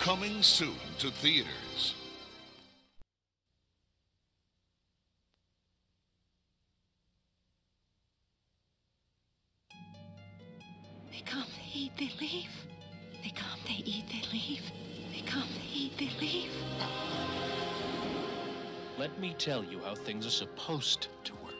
Coming soon to theaters. They come, they eat, they leave. They come, they eat, they leave. They come, they eat, they leave. Let me tell you how things are supposed to work.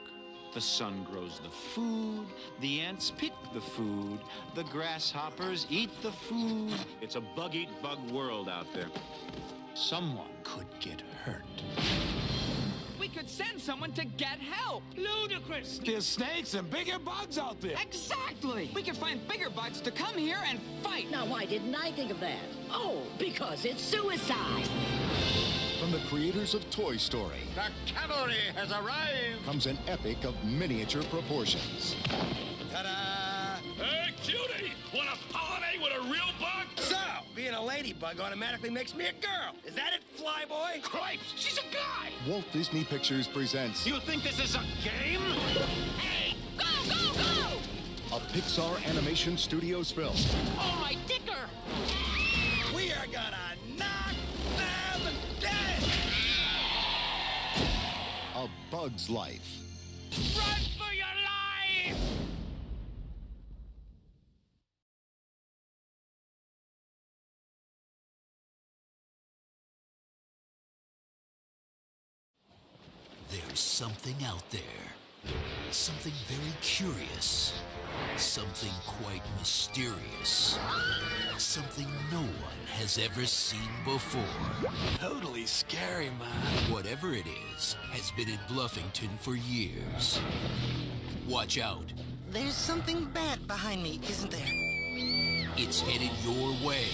The sun grows the food, the ants pick the food, the grasshoppers eat the food. It's a bug eat bug world out there. Someone could get hurt. We could send someone to get help. Ludicrous. There's snakes and bigger bugs out there. Exactly. We could find bigger bugs to come here and fight. Now, why didn't I think of that? Oh, because it's suicide. From the creators of Toy Story The cavalry has arrived. comes an epic of miniature proportions. Ta-da! Hey, cutie! Want to pollinate with a real bug? So, being a ladybug automatically makes me a girl. Is that it, Flyboy? Cripes! She's a guy! Walt Disney Pictures presents You think this is a game? Hey, go, go, go! a Pixar Animation Studios film, Oh, my dicker! Bug's Life. Run for your life! There's something out there. Something very curious. Something quite mysterious. Something no one has ever seen before. Totally scary, man. Whatever it is, has been in Bluffington for years. Watch out. There's something bad behind me, isn't there? It's headed your way.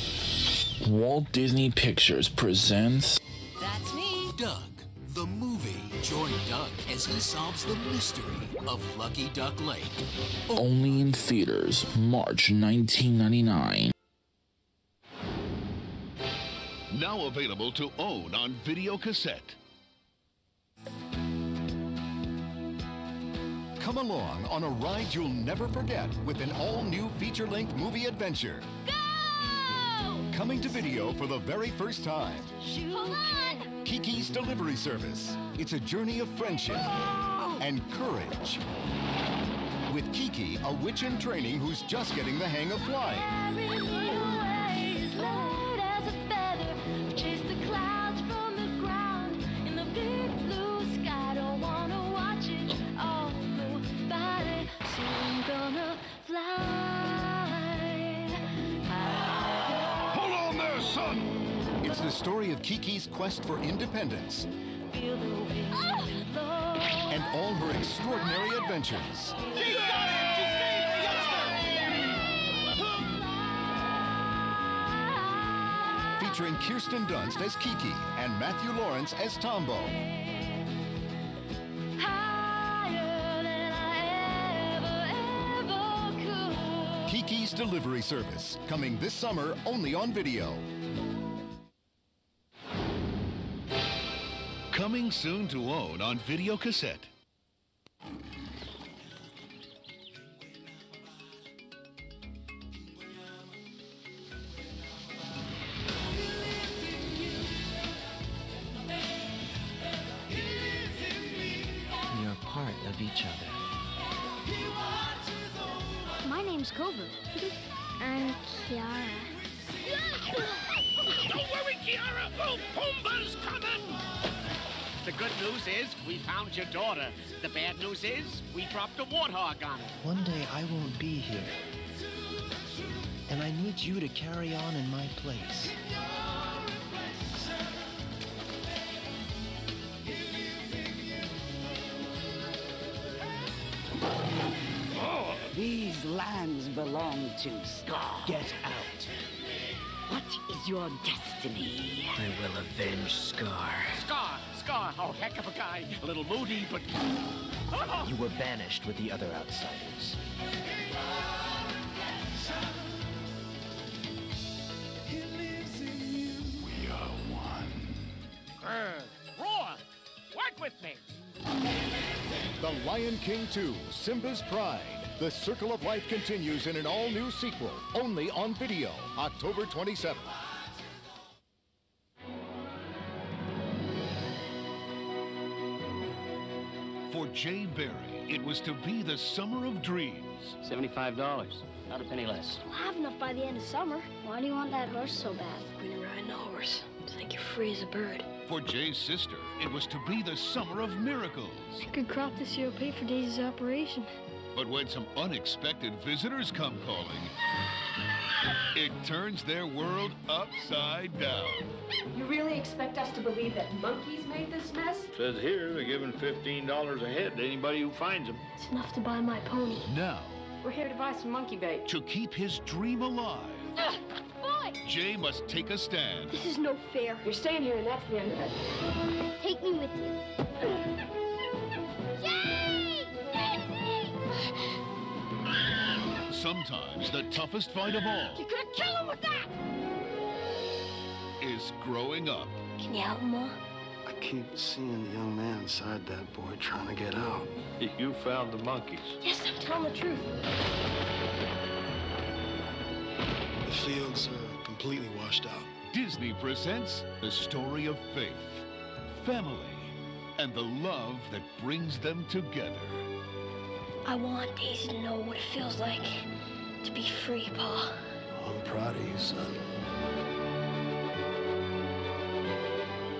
Walt Disney Pictures presents That's me. Doug, as he solves the mystery of Lucky Duck Lake. only in theaters March 1999. Now available to own on video cassette. Come along on a ride you'll never forget with an all-new feature-length movie adventure. Go! Coming to video for the very first time. Hold Kiki's Delivery Service. It's a journey of friendship and courage. With Kiki, a witch in training who's just getting the hang of flying. The story of Kiki's quest for independence and all her extraordinary adventures. She got him! She saved the youngster! Featuring Kirsten Dunst as Kiki and Matthew Lawrence as Tombo. Kiki's Delivery Service, coming this summer only on video. Coming soon to own on video cassette. We are part of each other. My name's Clover. I'm Kiara. Don't worry, Kiara! Oh, Pumbaa's coming! The good news is we found your daughter. The bad news is we dropped a warthog on her. One day I won't be here. And I need you to carry on in my place. Oh, these lands belong to Scar. Get out. What is your destiny? I will avenge Scar. Scar, Scar, oh, heck of a guy. A little moody, but. You were banished with the other outsiders. We are one. Uh, roar! Work with me! The Lion King 2, Simba's Pride. The Circle of Life continues in an all-new sequel, only on video, October 27th. Jay Berry, it was to be the summer of dreams. $75. Not a penny less. We'll have enough by the end of summer. Why do you want that horse so bad? When you're riding a horse, it's like you're free as a bird. For Jay's sister, it was to be the summer of miracles. A good crop this year will pay for Daisy's operation. But when some unexpected visitors come calling, it turns their world upside down. You really expect us to believe that monkeys made this mess? Says here they're giving $15 a head to anybody who finds them. It's enough to buy my pony. Now, We're here to buy some monkey bait. to keep his dream alive, Ugh, boy! Jay must take a stand. This is no fair. You're staying here and that's the end of it. Take me with you. Sometimes the toughest fight of all You're gonna kill him with that! is growing up. Can you help him, Ma? I keep seeing the young man inside that boy trying to get out. You found the monkeys. Yes, I'm telling the truth. The fields are completely washed out. Disney presents the story of faith, family, and the love that brings them together. I want Daisy to know what it feels like to be free, Pa. I'm proud of you, son.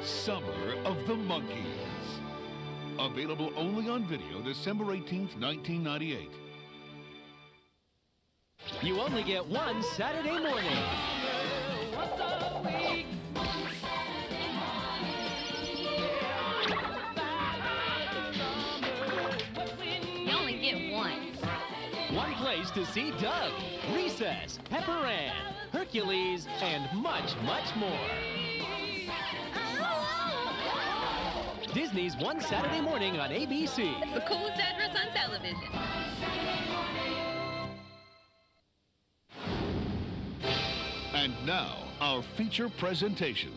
Summer of the Monkeys. Available only on video December 18th, 1998. You only get one Saturday morning. To see Doug, Recess, Pepper Ann, Hercules, and much, much more. Disney's One Saturday Morning on ABC. The coolest address on television. And now, our feature presentation.